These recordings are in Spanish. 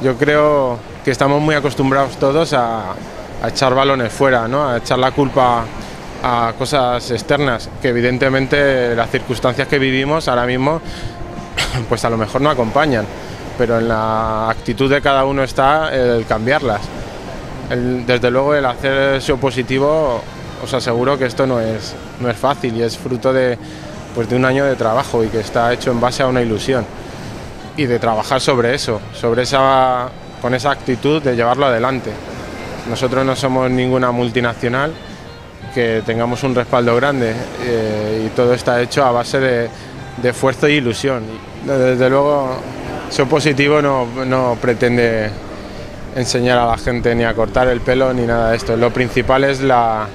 Yo creo que estamos muy acostumbrados todos a, echar balones fuera, ¿no? a echar la culpa a cosas externas, que evidentemente las circunstancias que vivimos ahora mismo, pues a lo mejor no acompañan, pero en la actitud de cada uno está el cambiarlas. Desde luego el hacer ese positivo, os aseguro que esto no es, no es fácil y es fruto de, pues de un año de trabajo y que está hecho en base a una ilusión y de trabajar sobre eso, sobre esa, con esa actitud de llevarlo adelante. Nosotros no somos ninguna multinacional que tengamos un respaldo grande eh, y todo está hecho a base de, esfuerzo y ilusión. Desde luego, ser positivo no, no pretende enseñar a la gente ni a cortar el pelo ni nada de esto. Lo principal es la,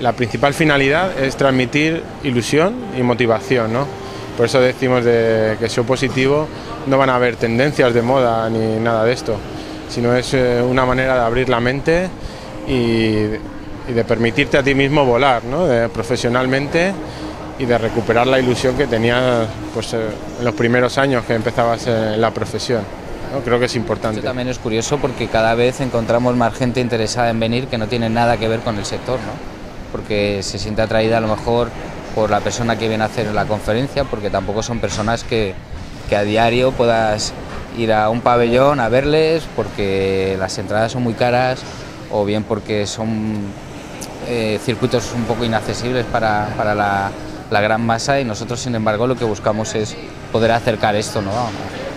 la principal finalidad es transmitir ilusión y motivación, ¿no? Por eso decimos de que SEO positivo no van a haber tendencias de moda ni nada de esto, sino es eh, una manera de abrir la mente y, y de permitirte a ti mismo volar, ¿no? De- profesionalmente y de recuperar la ilusión que tenías pues, eh, en los primeros años que empezabas en la profesión. ¿no? Creo que es importante. Esto también es curioso porque cada vez encontramos más gente interesada en venir que no tiene nada que ver con el sector, ¿no? Porque se siente atraída a lo mejor por la persona que viene a hacer la conferencia, porque tampoco son personas que, que a diario puedas ir a un pabellón a verles porque las entradas son muy caras o bien porque son eh, circuitos un poco inaccesibles para, para la, la gran masa y nosotros sin embargo lo que buscamos es poder acercar esto ¿no?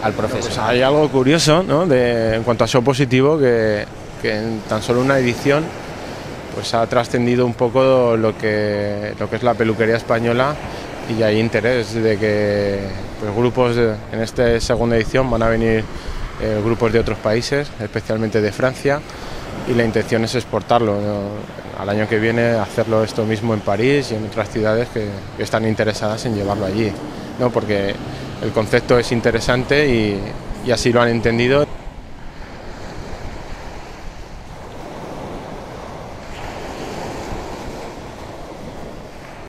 al Pues profesional. hay algo curioso ¿no? de, en cuanto a show positivo que, que en tan solo una edición pues ha trascendido un poco lo que, lo que es la peluquería española y hay interés de que pues, grupos en esta segunda edición van a venir eh, grupos de otros países, especialmente de Francia y la intención es exportarlo al año que viene hacerlo esto mismo en París y en otras ciudades que, están interesadas en llevarlo allí, ¿no? porque el concepto es interesante y así lo han entendido